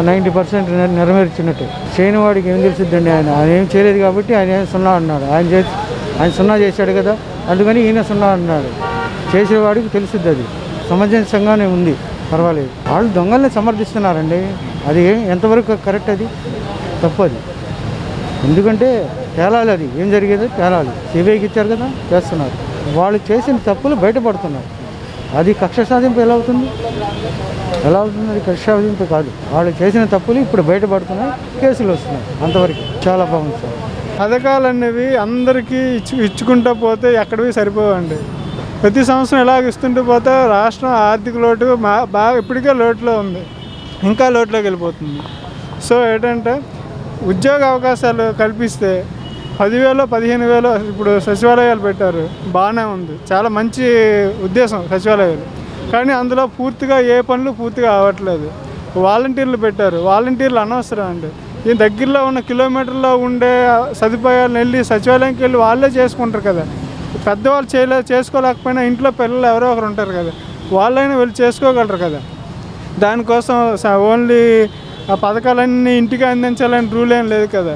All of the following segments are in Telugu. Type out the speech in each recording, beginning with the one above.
Ninety percent నెరవేర్చినట్టు. చేయని వాడికి ఏం తెలిసిద్దండి ఆయన? ఆయన ఏం చేయలేదు కాబట్టి ఆయన సున్నా అన్నాడు. ఆయన చేసి ఆయన సున్నా చేశాడు కదా? అందుకని ఈయన సున్నా అన్నాడు. చేసేవాడికి తెలుసుద్ది అది సమంజసంగానే ఉంది. పర్వాలేదు. వాళ్ళు దొంగల్ని సమర్థిస్తున్నారండి. అది ఎంతవరకు కరెక్ట్ అది? తప్పు అది ఎందుకంటే తేలాలి అది. ఏం జరిగేది తేలాలి. సిబిఐకి ఇచ్చారు కదా? చేస్తున్నారు. వాళ్ళు చేసిన తప్పులు బయటపడుతున్నారు. అది కక్ష సాధింపు ఎలా అవుతుంది? ఎలా అవుతుంది? అది కక్ష సాధింపు కాదు. వాళ్ళు చేసిన తప్పులు ఇప్పుడు బయటపడుతున్నాయి కేసులు వస్తున్నాయి. అంతవరకు చాలా బాగుంది సార్. పథకాలు అనేవి అందరికీ ఇచ్చు ఇచ్చుకుంటూ పోతే ఎక్కడివి సరిపోవండి. ప్రతి సంవత్సరం ఇలాగ ఇస్తుంటూ పోతే రాష్ట్రం ఆర్థిక లోటు మా బాగా ఇప్పటికే లోటులో ఉంది. ఇంకా లోటులోకి వెళ్ళిపోతుంది. సో ఏంటంటే ఉద్యోగ అవకాశాలు కల్పిస్తే పదివేలు పదిహేను వేలు ఇప్పుడు సచివాలయాలు పెట్టారు. బాగానే ఉంది. చాలా మంచి ఉద్దేశం సచివాలయాలు. కానీ అందులో పూర్తిగా ఏ పనులు పూర్తిగా అవ్వట్లేదు. వాలంటీర్లు పెట్టారు. వాలంటీర్లు అనవసరం అండి. ఈ దగ్గరలో ఉన్న కిలోమీటర్లో ఉండే సదుపాయాలను వెళ్ళి సచివాలయంకి వెళ్ళి వాళ్ళే చేసుకుంటారు కదా. పెద్దవాళ్ళు చేయలే చేసుకోలేకపోయినా ఇంట్లో పిల్లలు ఎవరో ఒకరు ఉంటారు కదా. వాళ్ళైనా వెళ్ళి చేసుకోగలరు కదా. దానికోసం ఓన్లీ ఆ పథకాలన్నీ ఇంటికి అందించాలని రూల్ ఏం లేదు కదా.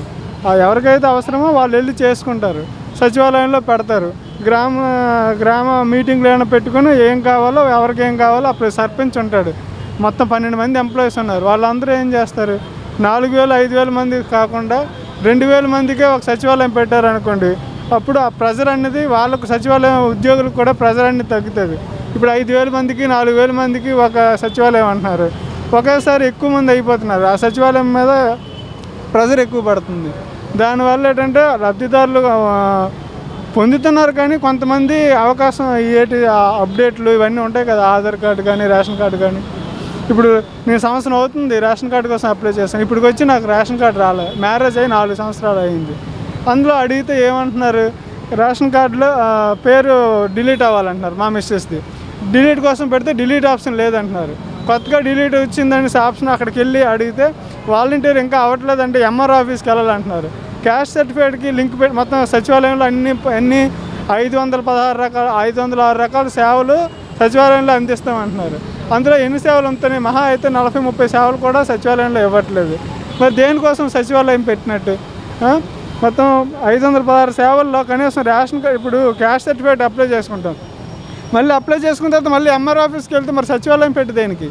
ఎవరికైతే అవసరమో వాళ్ళు వెళ్ళి చేసుకుంటారు. సచివాలయంలో పెడతారు. గ్రామ గ్రామ మీటింగ్లు ఏమైనా పెట్టుకుని ఏం కావాలో ఎవరికి ఏం కావాలో అప్పుడు సర్పంచ్ ఉంటాడు. మొత్తం పన్నెండు మంది ఎంప్లాయీస్ ఉన్నారు. వాళ్ళందరూ ఏం చేస్తారు? నాలుగు వేలు ఐదు వేల మంది కాకుండా రెండు వేల మందికే ఒక సచివాలయం పెట్టారు అనుకోండి అప్పుడు ఆ ప్రెజర్ అనేది వాళ్ళకు సచివాలయం ఉద్యోగులకు కూడా ప్రెజర్ అనేది తగ్గుతుంది. ఇప్పుడు ఐదు వేల మందికి నాలుగు వేల మందికి ఒక సచివాలయం అంటున్నారు. ఒకేసారి ఎక్కువ మంది అయిపోతున్నారు. ఆ సచివాలయం మీద ప్రెజర్ ఎక్కువ పడుతుంది. దానివల్ల ఏంటంటే లబ్ధిదారులు పొందుతున్నారు కానీ కొంతమంది అవకాశం ఏటి అప్డేట్లు ఇవన్నీ ఉంటాయి కదా ఆధార్ కార్డు కానీ రేషన్ కార్డు కానీ. ఇప్పుడు నేను సంవత్సరం అవుతుంది రేషన్ కార్డు కోసం అప్లై చేశాను ఇప్పటికి వచ్చి నాకు రేషన్ కార్డు రాలే. మ్యారేజ్ అయ్యి నాలుగు సంవత్సరాలు అయింది. అందులో అడిగితే ఏమంటున్నారు? రేషన్ కార్డులో పేరు డిలీట్ అవ్వాలంటున్నారు మా మిస్సెస్ది. డిలీట్ కోసం పెడితే డిలీట్ ఆప్షన్ లేదంటున్నారు. కొత్తగా డిలీట్ వచ్చిందని ఆప్షన్ అక్కడికి వెళ్ళి అడిగితే వాలంటీర్ ఇంకా అవ్వట్లేదంటే ఎంఆర్ ఆఫీస్కి వెళ్ళాలంటున్నారు. క్యాస్ట్ సర్టిఫికేట్కి లింక్ పెట్టి మొత్తం సచివాలయంలో అన్ని అన్ని ఐదు వందల పదహారు రకాల ఐదు వందల ఆరు రకాల సేవలు సచివాలయంలో అందిస్తామంటున్నారు. అందులో ఎన్ని సేవలు ఉంటాయి మహా అయితే నలభై ముప్పై సేవలు కూడా సచివాలయంలో ఇవ్వట్లేదు. మరి దేనికోసం సచివాలయం పెట్టినట్టు? మొత్తం ఐదు వందల పదహారు సేవల్లో కనీసం రేషన్ కార్డు ఇప్పుడు క్యాస్ట్ సర్టిఫికేట్ అప్లై చేసుకుంటాం. మళ్ళీ అప్లై చేసుకున్న తర్వాత మళ్ళీ ఎంఆర్ ఆఫీస్కి వెళ్తే మరి సచివాలయం పెట్టి దేనికి?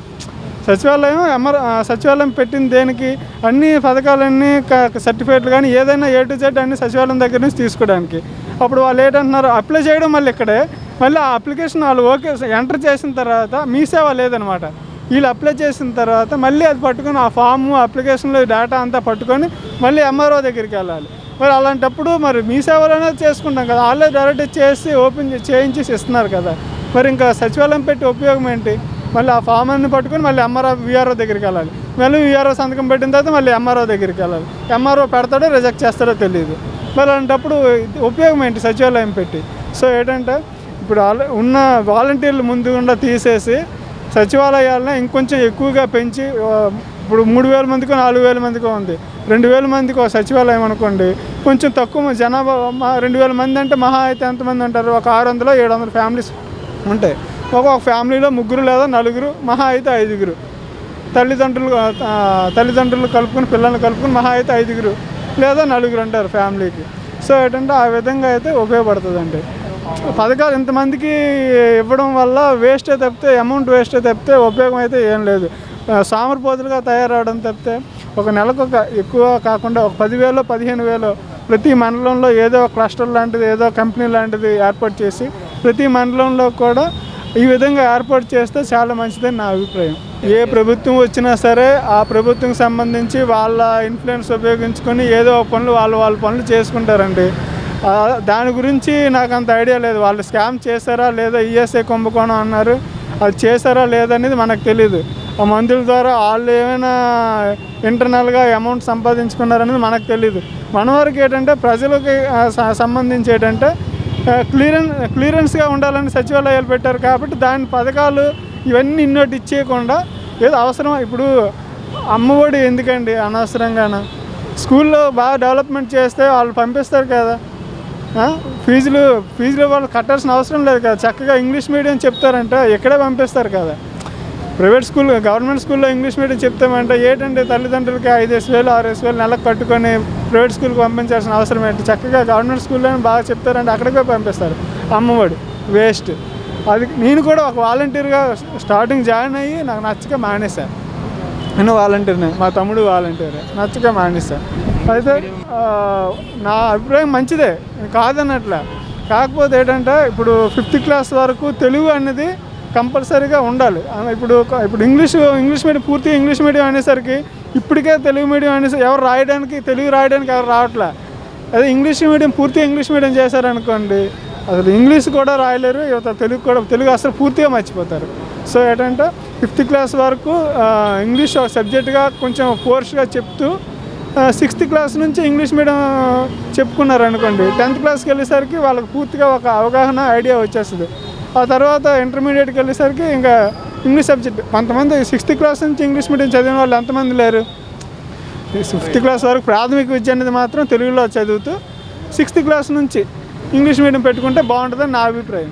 సచివాలయం ఎంఆర్ సచివాలయం పెట్టింది దేనికి? అన్ని పథకాలన్నీ సర్టిఫికేట్లు కానీ ఏదైనా ఏ టు జెడ్ అన్ని సచివాలయం దగ్గర నుంచి తీసుకోవడానికి. అప్పుడు వాళ్ళు ఏంటంటున్నారు అప్లై చేయడం మళ్ళీ ఇక్కడే. మళ్ళీ ఆ అప్లికేషన్ వాళ్ళు ఓకే ఎంటర్ చేసిన తర్వాత మీ సేవ లేదనమాట. వీళ్ళు అప్లై చేసిన తర్వాత మళ్ళీ అది పట్టుకొని ఆ ఫామ్ అప్లికేషన్లో డేటా అంతా పట్టుకొని మళ్ళీ ఎంఆర్ఓ దగ్గరికి వెళ్ళాలి. మరి అలాంటప్పుడు మరి మీ సేవలోనే చేసుకుంటాం కదా. వాళ్ళే డైరెక్ట్ చేసి ఓపెన్ చేయించి చేయించేసి ఇస్తున్నారు కదా. మరి ఇంకా సచివాలయం పెట్టి ఉపయోగం ఏంటి? మళ్ళీ ఆ ఫామ్ అన్ని పట్టుకొని మళ్ళీ ఎంఆర్ఓ విఆర్ఓ దగ్గరికి వెళ్ళాలి. మళ్ళీ విఆర్ఓ సంతకం పెట్టిన తర్వాత మళ్ళీ ఎంఆర్ఓ దగ్గరికి వెళ్ళాలి. ఎంఆర్ఓ పెడతాడో రిజెక్ట్ చేస్తాడో తెలియదు మరి అలాంటప్పుడు ఉపయోగం ఏంటి సచివాలయం పెట్టి? సో ఏంటంటే ఇప్పుడు ఉన్న వాలంటీర్లు ముందుగుండా తీసేసి సచివాలయాలను ఇంకొంచెం ఎక్కువగా పెంచి ఇప్పుడు మూడు వేల మందికో నాలుగు వేల మందికో ఉంది. రెండు వేల మందికి సచివాలయం అనుకోండి కొంచెం తక్కువ జనాభా మా- రెండు వేల మంది అంటే మహా అయితే ఎంతమంది ఉంటారు? ఒక ఆరు వందలు ఏడు వందల ఫ్యామిలీస్ ఉంటాయి. ఒక్కొక్క ఫ్యామిలీలో ముగ్గురు లేదా నలుగురు మహా అయితే ఐదుగురు. తల్లిదండ్రులు తల్లిదండ్రులు కలుపుకొని పిల్లల్ని కలుపుకొని మహా అయితే ఐదుగురు లేదా నలుగురు అంటారు ఫ్యామిలీకి. సో ఏంటంటే ఆ విధంగా అయితే ఉపయోగపడుతుందండి. పథకాలు ఇంతమందికి ఇవ్వడం వల్ల వేస్టే తప్పితే అమౌంట్ వేస్టే తప్పితే ఉపయోగం అయితే ఏం లేదు. సామర్పోతులుగా తయారవడం తప్పితే ఒక నెలకు ఒక ఎక్కువ కాకుండా ఒక పదివేలు పదిహేను వేలు ప్రతి మండలంలో ఏదో క్లస్టర్ లాంటిది ఏదో కంపెనీ లాంటిది ఏర్పాటు చేసి ప్రతి మండలంలో కూడా ఈ విధంగా ఏర్పాటు చేస్తే చాలా మంచిదని నా అభిప్రాయం. ఏ ప్రభుత్వం వచ్చినా సరే ఆ ప్రభుత్వం సంబంధించి వాళ్ళ ఇన్ఫ్లుయెన్స్ ఉపయోగించుకొని ఏదో ఒక పనులు వాళ్ళు వాళ్ళ పనులు చేసుకుంటారండి. దాని గురించి నాకు అంత ఐడియా లేదు. వాళ్ళు స్కామ్ చేశారా లేదా ఈఎస్ఐ కుంభకోణం అన్నారు. అది చేశారా లేదనేది మనకు తెలియదు ఆ మందుల ద్వారా వాళ్ళు ఏమైనా ఇంటర్నల్గా అమౌంట్ సంపాదించుకున్నారనేది మనకు తెలియదు మన వరకు ఏంటంటే ప్రజలకి సంబంధించి ఏంటంటే క్లియరెన్ క్లియరెన్స్గా ఉండాలని సచివాలయాలు పెట్టారు కాబట్టి దాని పథకాలు ఇవన్నీ ఇన్నోటి ఇచ్చేయకుండా ఏదో అవసరం ఇప్పుడు అమ్మఒడి ఎందుకండి అనవసరంగాన? స్కూల్లో బాగా డెవలప్మెంట్ చేస్తే వాళ్ళు పంపిస్తారు కదా. ఫీజులు ఫీజులు వాళ్ళు కట్టాల్సిన అవసరం లేదు కదా. చక్కగా ఇంగ్లీష్ మీడియం చెప్తారంట. ఇక్కడే పంపిస్తారు కదా. ప్రైవేట్ స్కూల్ గవర్నమెంట్ స్కూల్లో ఇంగ్లీష్ మీడియం చెప్తామంటే ఏంటంటే తల్లిదండ్రులకి ఐదేసి వేలు ఆరేసి వేలు నెలకు కట్టుకొని ప్రైవేట్ స్కూల్కి పంపించాల్సిన అవసరం ఏంటి? చక్కగా గవర్నమెంట్ స్కూల్లో బాగా చెప్తారంటే అక్కడికే పంపిస్తారు. అమ్మఒడి వేస్ట్. అది నేను కూడా ఒక వాలంటీర్గా స్టార్టింగ్ జాయిన్ అయ్యి నాకు నచ్చక మానేశాను నేను వాలంటీర్నే. మా తమ్ముడు వాలంటీర్. నచ్చక మానేశాను అయితే నా అభిప్రాయం మంచిదే. కాదన్నట్లే కాకపోతే ఏంటంటే ఇప్పుడు ఫిఫ్త్ క్లాస్ వరకు తెలుగు అనేది కంపల్సరీగా ఉండాలి. ఇప్పుడు ఇప్పుడు ఇంగ్లీష్ ఇంగ్లీష్ మీడియం పూర్తిగా ఇంగ్లీష్ మీడియం అనేసరికి ఇప్పటికే తెలుగు మీడియం అనేసి ఎవరు రాయడానికి తెలుగు రాయడానికి ఎవరు రావట్లే. అదే ఇంగ్లీష్ మీడియం పూర్తిగా ఇంగ్లీష్ మీడియం చేశారనుకోండి అసలు ఇంగ్లీష్ కూడా రాయలేరు యువత తెలుగు కూడా తెలుగు అసలు పూర్తిగా మర్చిపోతారు. సో ఏంటంటే ఫిఫ్త్ క్లాస్ వరకు ఇంగ్లీష్ సబ్జెక్టుగా సబ్జెక్ట్గా కొంచెం ఫోర్స్గా చెప్తూ సిక్స్త్ క్లాస్ నుంచి ఇంగ్లీష్ మీడియం చెప్పుకున్నారు అనుకోండి టెన్త్ క్లాస్కి వెళ్ళేసరికి వాళ్ళకి పూర్తిగా ఒక అవగాహన ఐడియా వచ్చేస్తుంది. ఆ తర్వాత ఇంటర్మీడియట్కి వెళ్ళేసరికి ఇంకా ఇంగ్లీష్ సబ్జెక్ట్ కొంతమంది సిక్స్త్ క్లాస్ నుంచి ఇంగ్లీష్ మీడియం చదివిన వాళ్ళు ఎంతమంది లేరు? ఫిఫ్త్ క్లాస్ వరకు ప్రాథమిక విద్య అనేది మాత్రం తెలుగులో చదువుతూ సిక్స్త్ క్లాస్ నుంచి ఇంగ్లీష్ మీడియం పెట్టుకుంటే బాగుంటుందని నా అభిప్రాయం.